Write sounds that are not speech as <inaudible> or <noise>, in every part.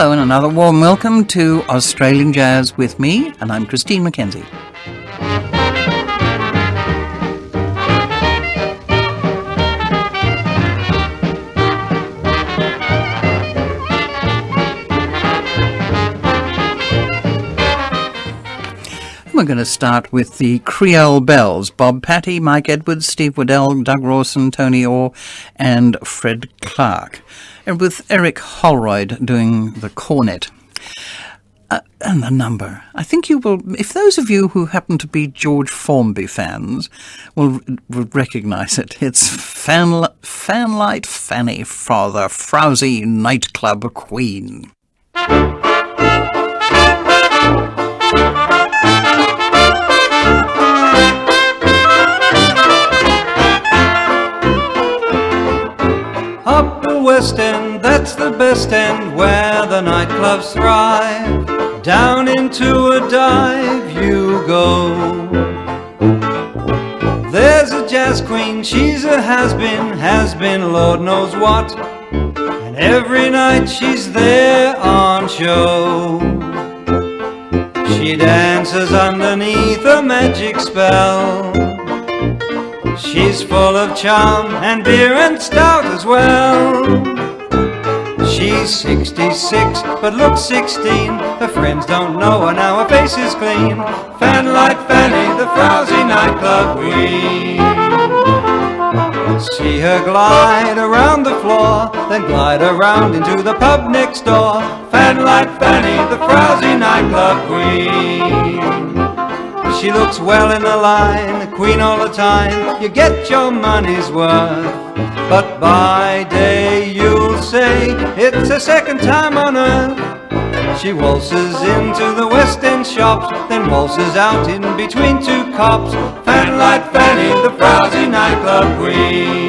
Hello, and another warm welcome to Australian Jazz with me, and I'm Christine MacKenzie. We're going to start with the Creole Bells Bob Patty, Mike Edwards, Steve Waddell, Doug Rawson, Tony Orr, and Fred Clark. And with Eric Holroyd doing the cornet. Uh, and the number. I think you will, if those of you who happen to be George Formby fans will, will recognize it. It's Fan, Fanlight Fanny for the Frowsy Nightclub Queen. West End, that's the best end where the nightclubs thrive. Down into a dive you go. There's a jazz queen, she's a has-been, has-been Lord knows what. And every night she's there on show. She dances underneath a magic spell. She's full of charm and beer and stout as well. She's 66 but looks 16. Her friends don't know her now, her face is clean. Fanlight Fanny, the frowsy nightclub queen. See her glide around the floor, then glide around into the pub next door. Fanlight Fanny, the frowsy nightclub queen. She looks well in the line, the queen all the time. You get your money's worth. But by day you'll say it's a second time on earth. She waltzes into the West End shops, then waltzes out in between two cops. Fanlight Fanny, the frowsy nightclub queen.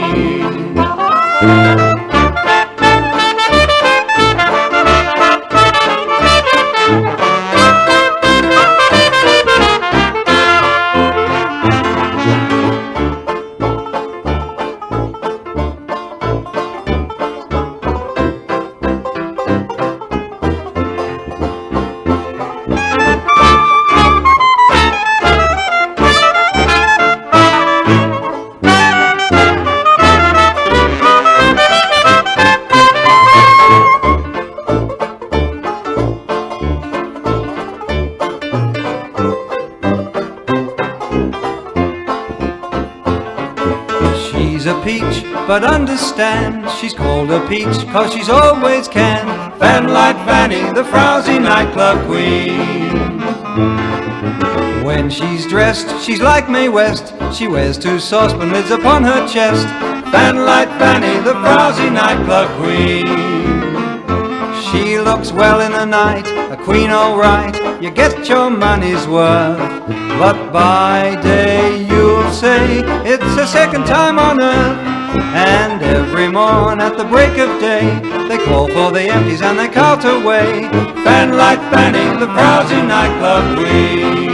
But understand she's called a peach cause she's always can. Fanlight Fanny, the frowsy nightclub queen. When she's dressed, she's like Mae West. She wears two saucepan lids upon her chest. Fanlight Fanny, the frowsy nightclub queen. She looks well in the night, a queen alright. You get your money's worth. But by day you'll say it's the second time on earth. And every morn at the break of day, they call for the empties and they cart away. Fanlight Fanny, the frowsy nightclub queen.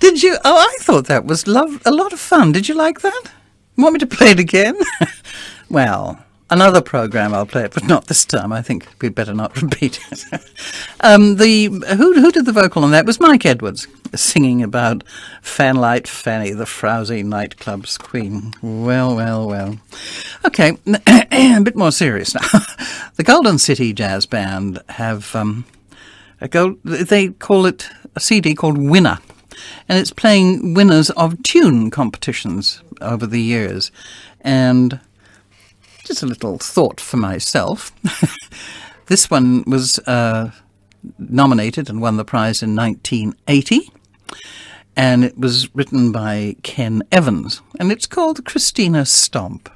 Did you? Oh, I thought that was love, a lot of fun. Did you like that? Want me to play it again? <laughs> well, another program I'll play it, but not this time. I think we'd better not <laughs> repeat it. <laughs> um, the who who did the vocal on that it was Mike Edwards singing about Fanlight Fanny, the frowsy nightclub's queen. Well, well, well. Okay, <clears throat> a bit more serious now. the Golden City Jazz Band have um, a gold, they call it a CD called Winner and it's playing winners of tune competitions over the years. And just a little thought for myself. <laughs> this one was uh, nominated and won the prize in 1980. And it was written by Ken Evans. And it's called Christina Stomp.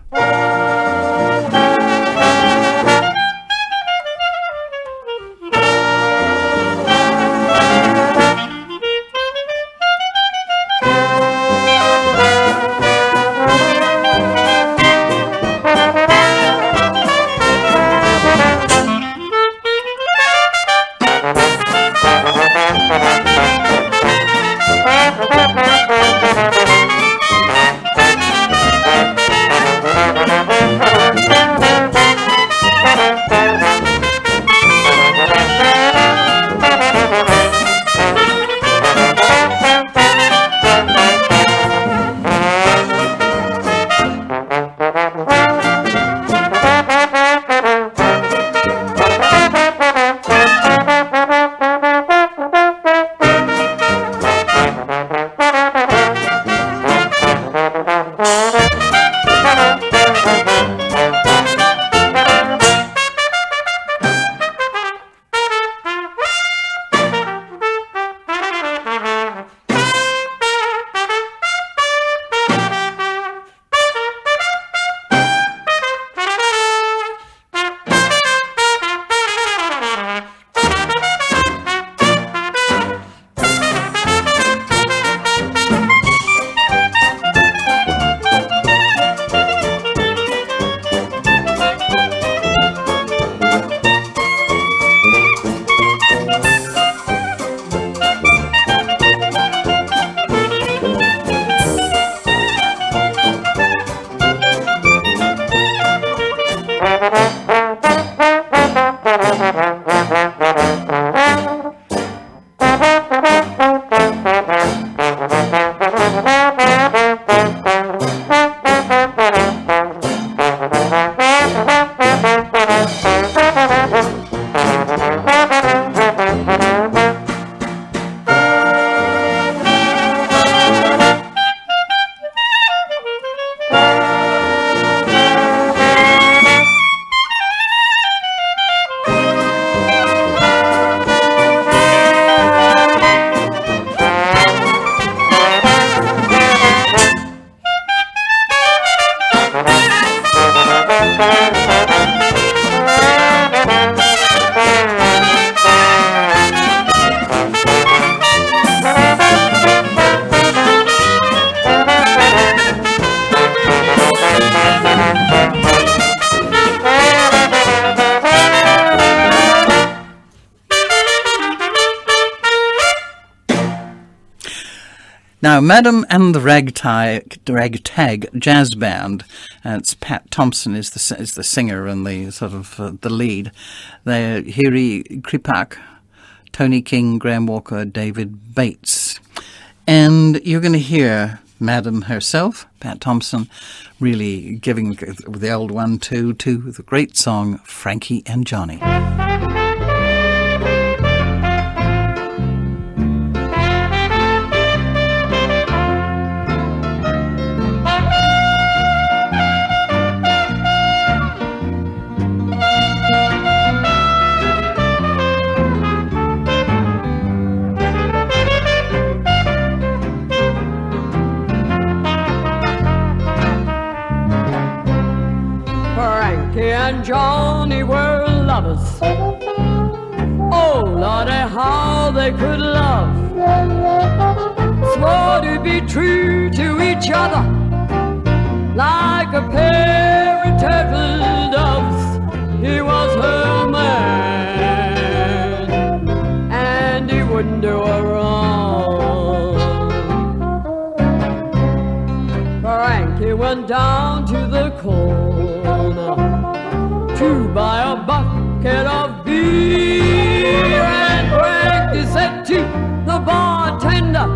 Now, Madam and the Ragtag, Ragtag Jazz Band, and it's Pat Thompson is the is the singer and the sort of uh, the lead. They're Hiri Kripak, Tony King, Graham Walker, David Bates, and you're going to hear Madam herself, Pat Thompson, really giving the old one to to the great song Frankie and Johnny. Wouldn't do her wrong. Frankie went down to the corner to buy a bucket of beer and Frankie said to the bartender,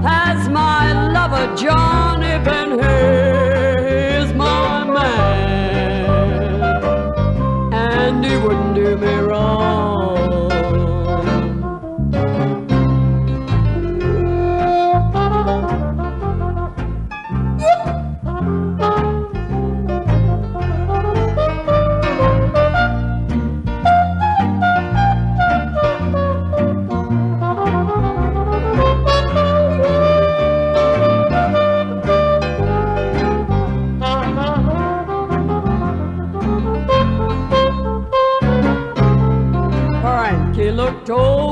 has my lover Johnny been Frankie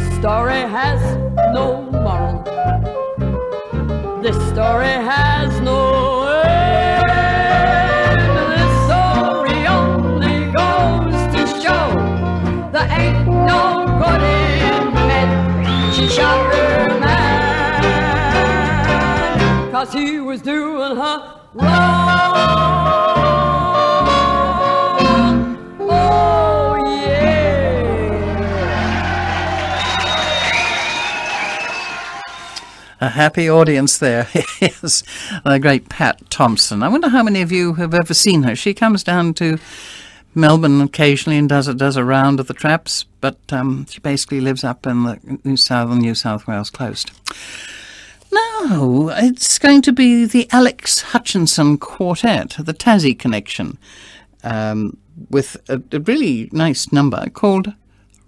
This story has no moral. This story has no end. This story only goes to show there ain't no good in men. She shot her man, cause he was doing her wrong. Happy audience there. <laughs> yes, the great Pat Thompson. I wonder how many of you have ever seen her. She comes down to Melbourne occasionally and does a, does a round of the traps, but um, she basically lives up in the New South New South Wales coast. No, it's going to be the Alex Hutchinson Quartet, the Tassie Connection, um, with a, a really nice number called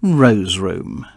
Rose Room.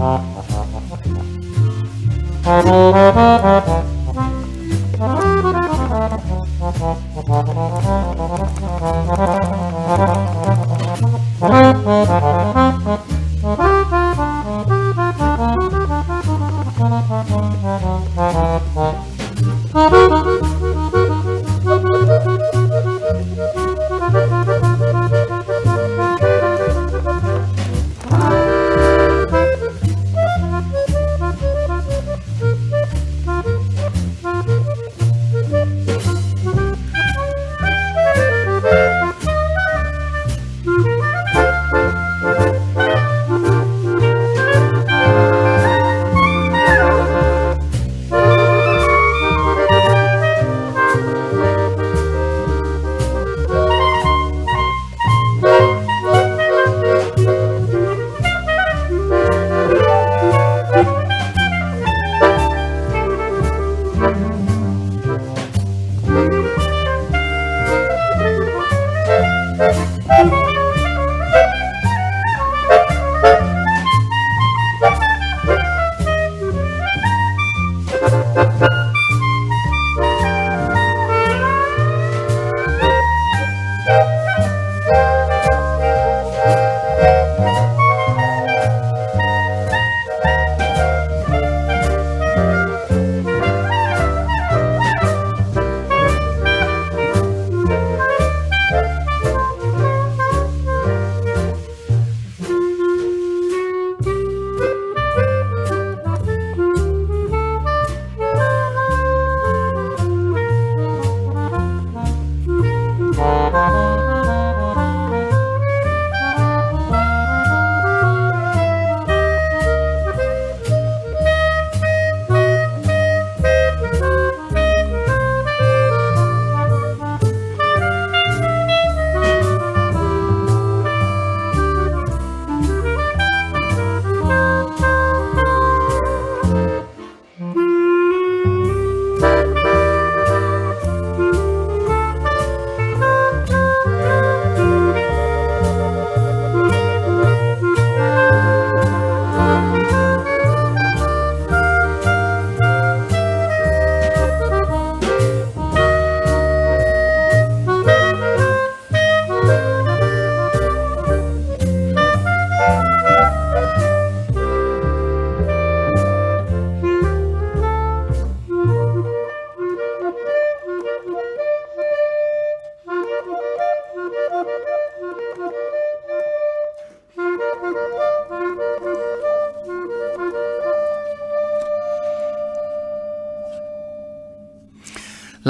Thank you.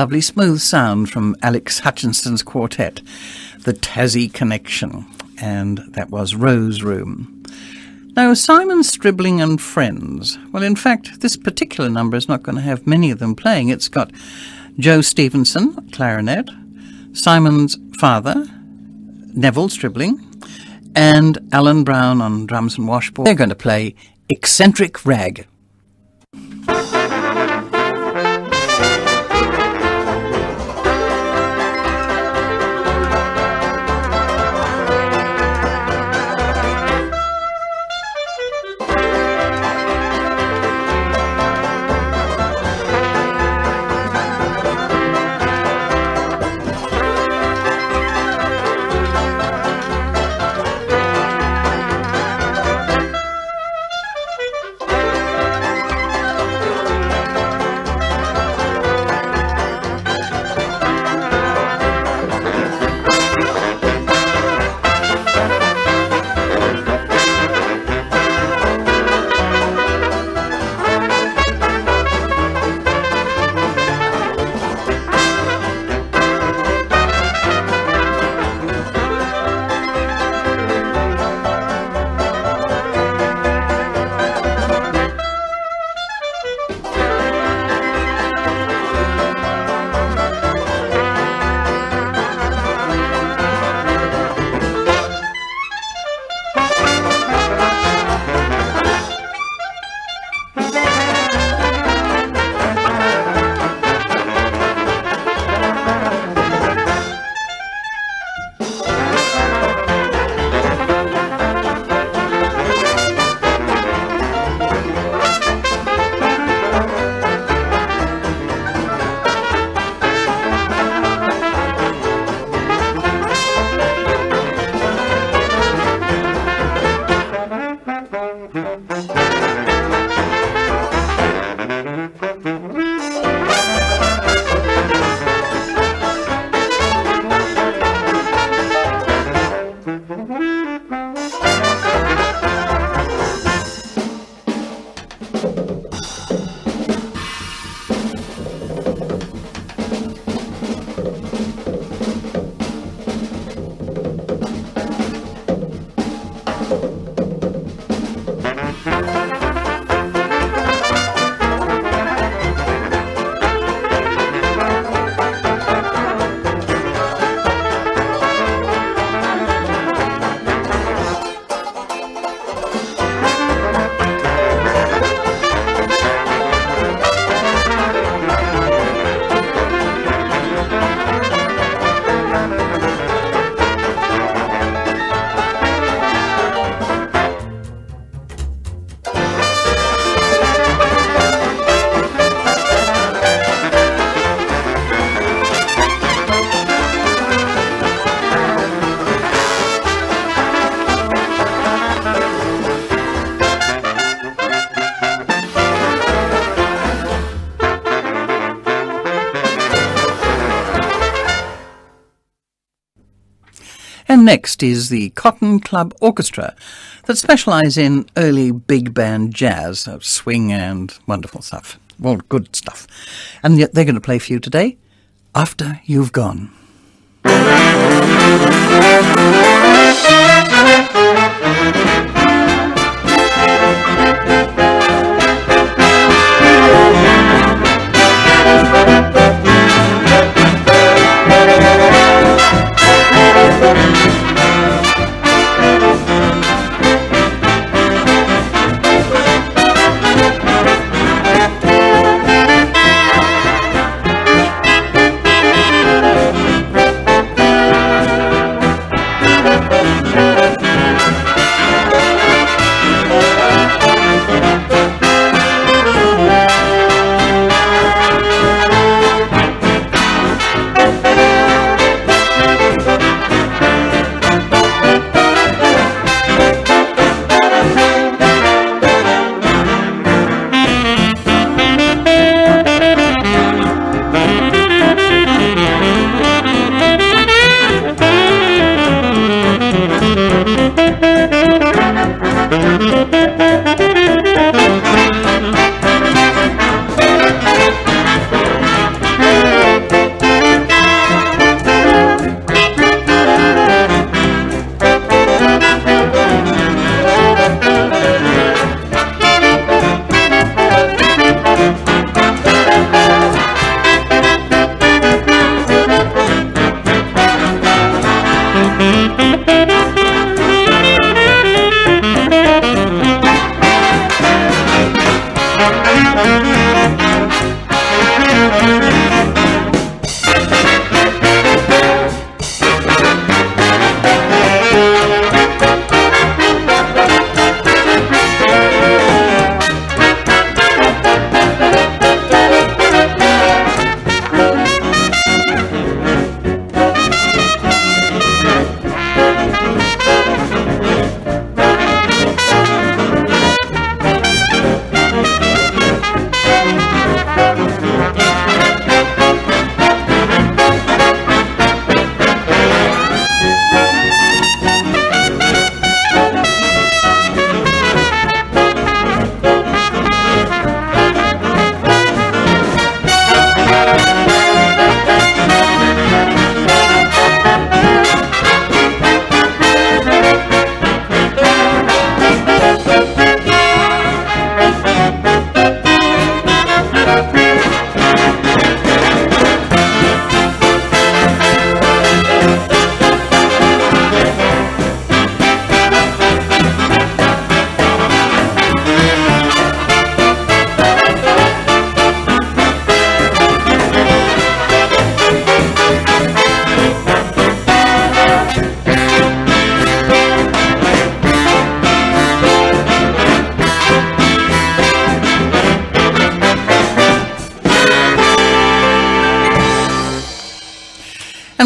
Lovely smooth sound from Alex Hutchinson's quartet, the Tassie Connection, and that was Rose Room. Now, Simon Stribling and Friends. Well, in fact, this particular number is not going to have many of them playing. It's got Joe Stevenson, clarinet, Simon's father, Neville Stribling, and Alan Brown on drums and washboard. They're going to play Eccentric Rag. Next is the Cotton Club Orchestra that specialise in early big band jazz, uh, swing and wonderful stuff. Well, good stuff. And yet they're going to play for you today, After You've Gone.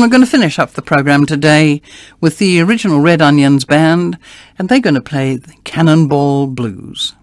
We're going to finish up the program today with the original Red Onions Band, and they're going to play Cannonball Blues.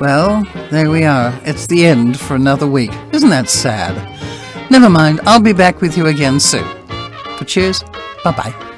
Well, there we are. It's the end for another week. Isn't that sad? Never mind, I'll be back with you again soon. But cheers, bye bye.